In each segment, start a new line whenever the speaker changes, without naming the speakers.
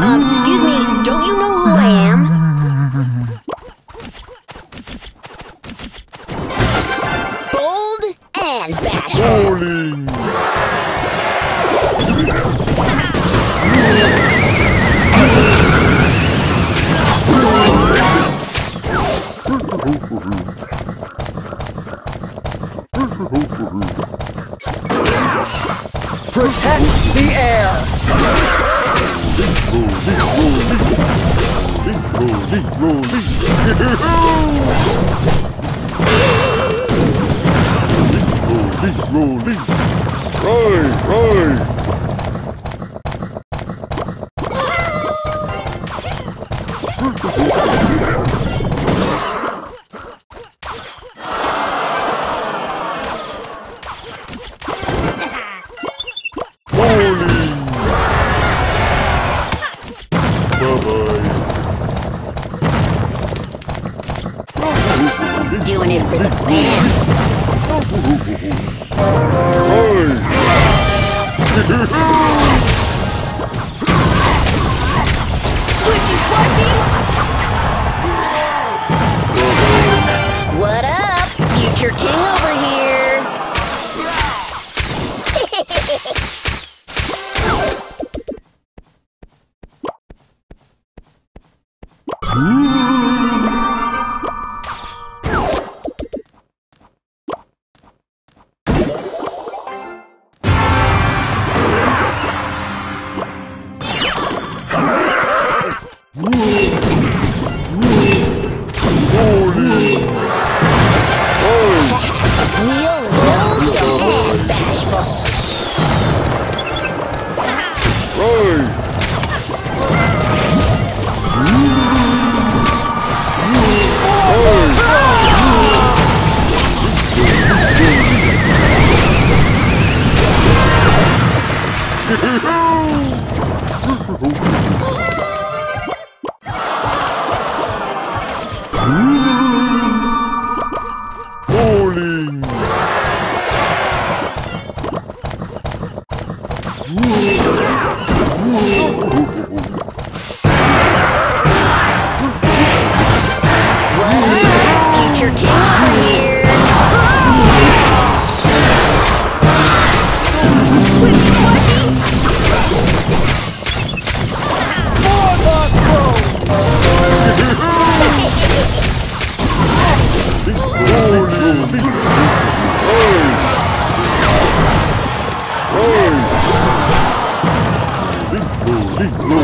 Um, excuse me, don't you know who I am?
Roll,
roll, roll. Ugh.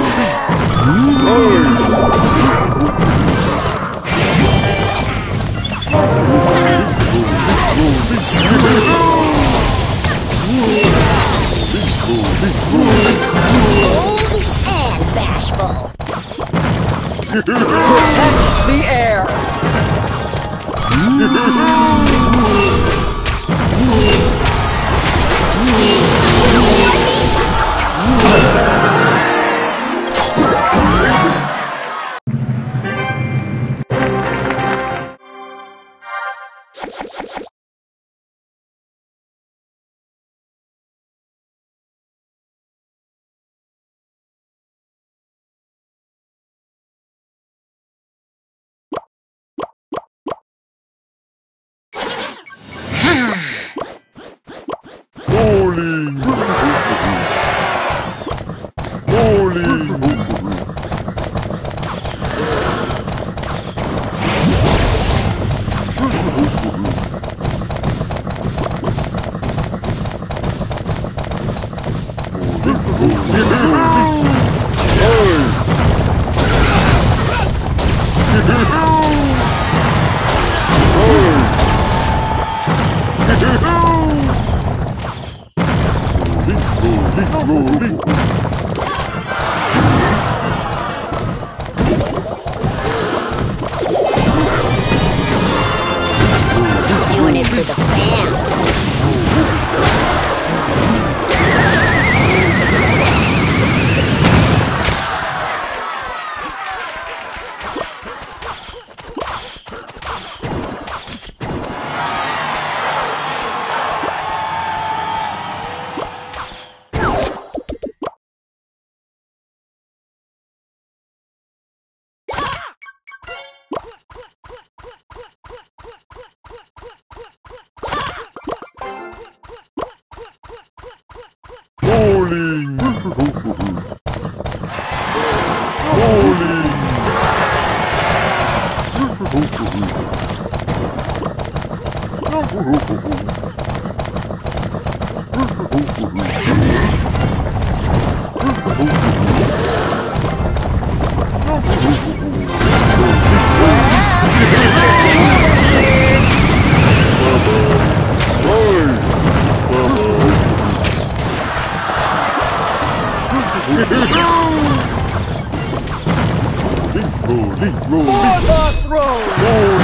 Rolling, rolling,
For the
throne!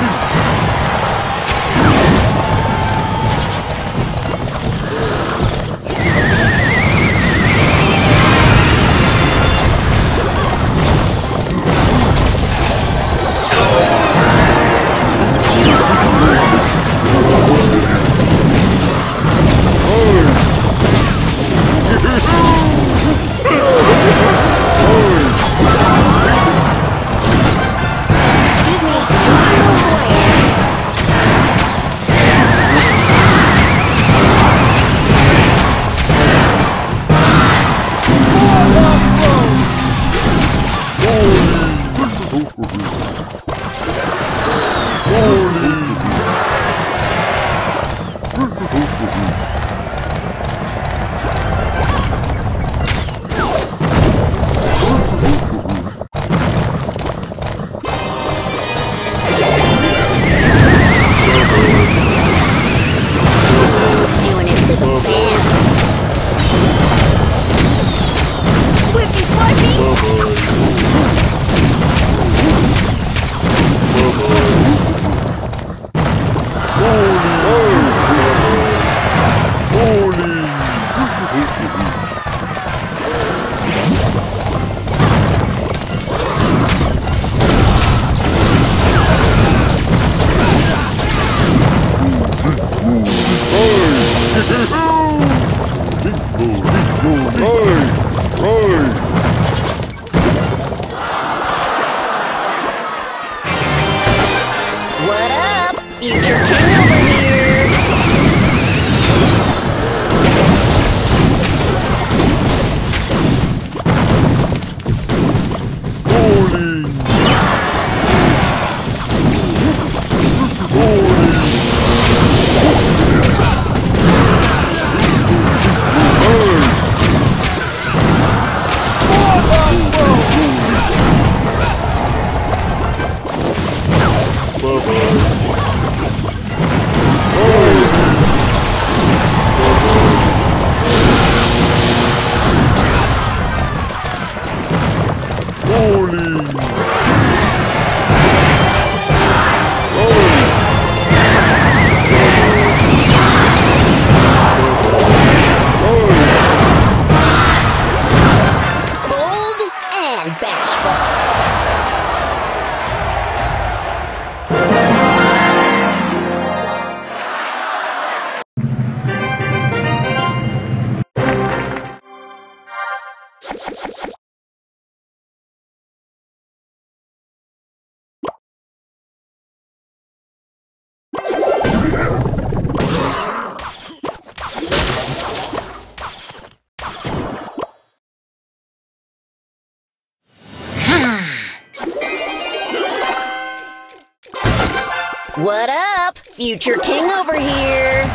What up? Future King over here.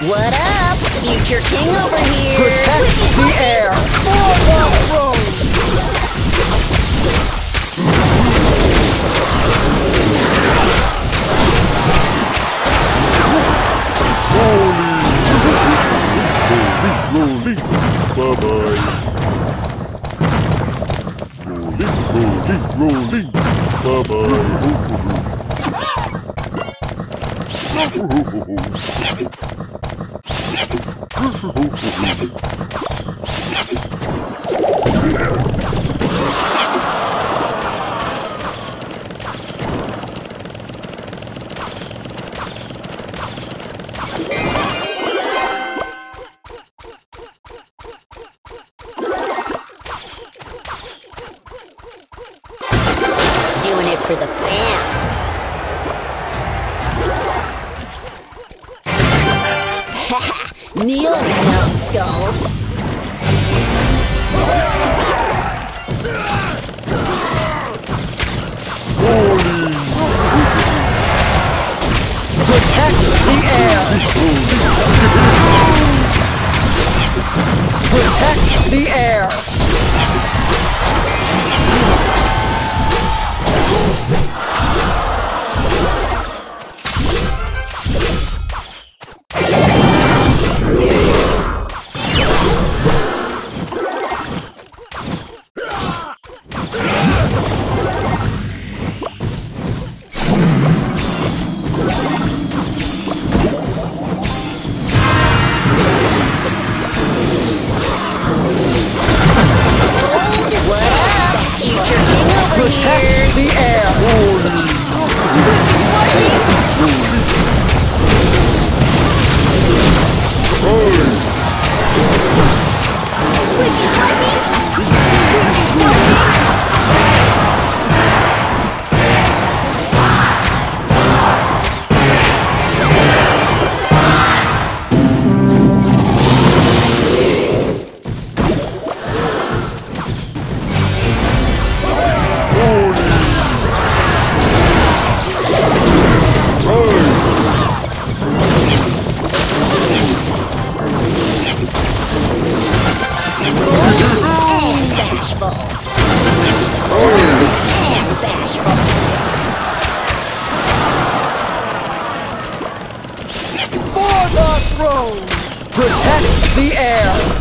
What up? Future King over here.
Protect the heir! boy.
Rolling, rolling, rolling.
Bye
bye. Seven. Seven. Seven.
Seven. Seven. Throne! Protect the heir!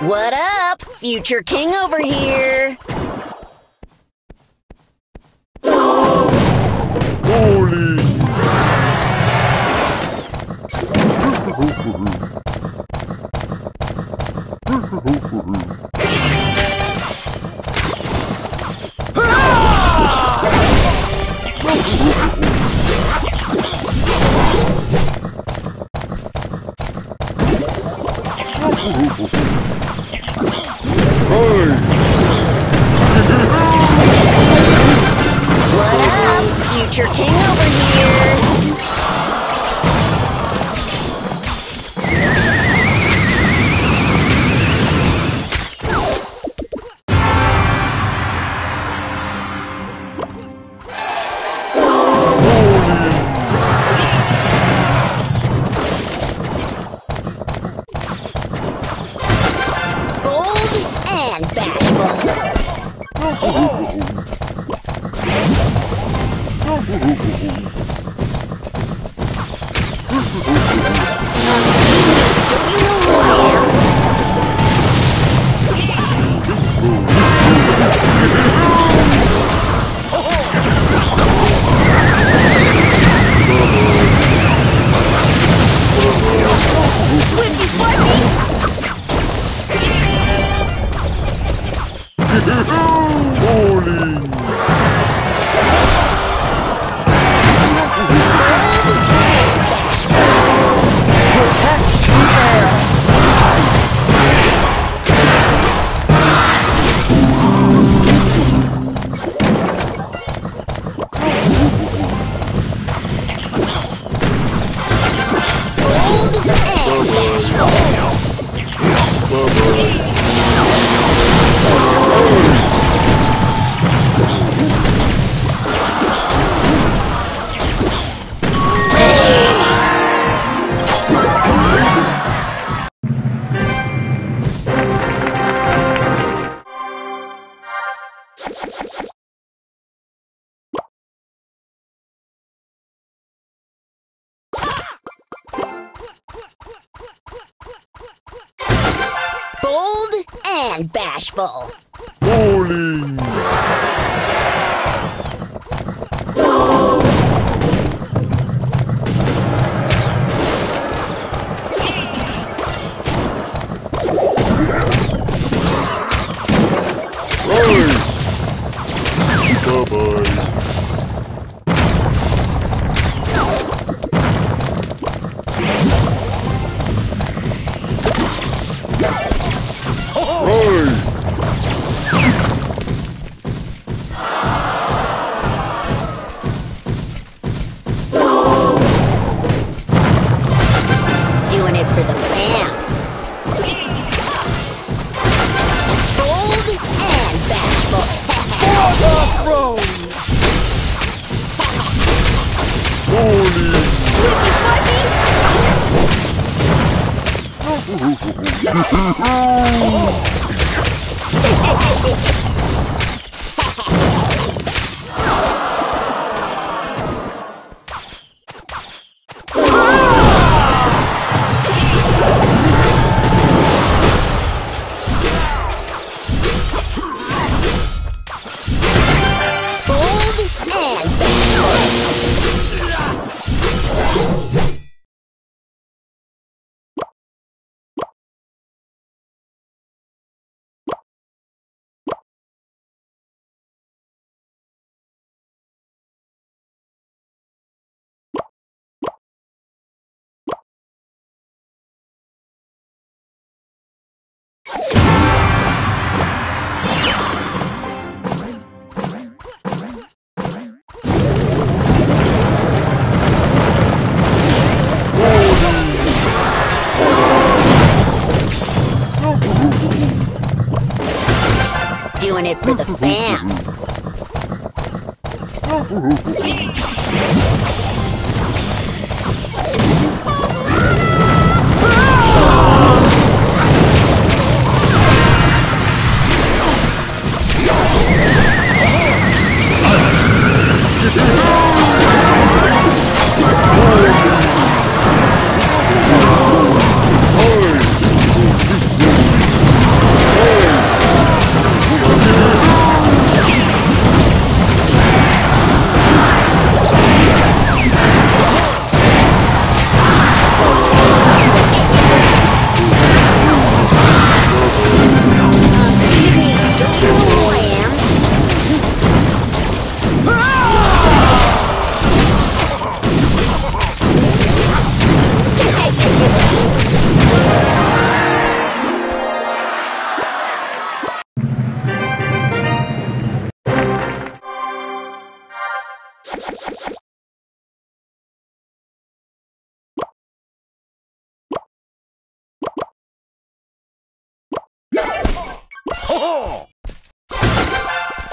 What up? Future King over here. Holy. and bashful.
Bowling. oh.
doing it for the fam.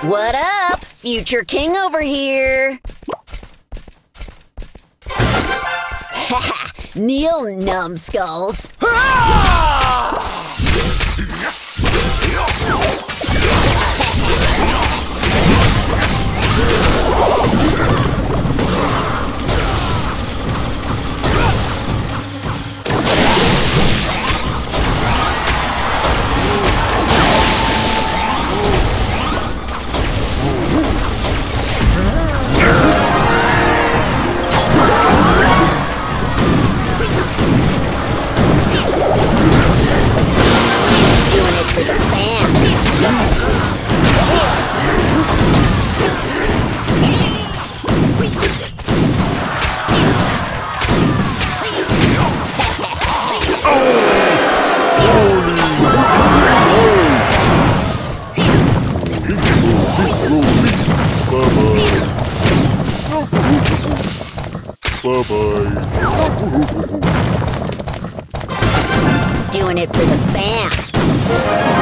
What up? Future King over here. Kneel, numbskulls.
Bye-bye.
Doing it for the fam.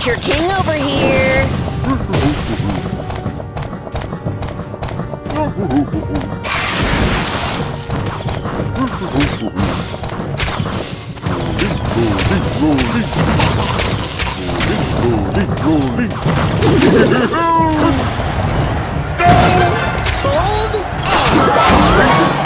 Future King over here. Bold.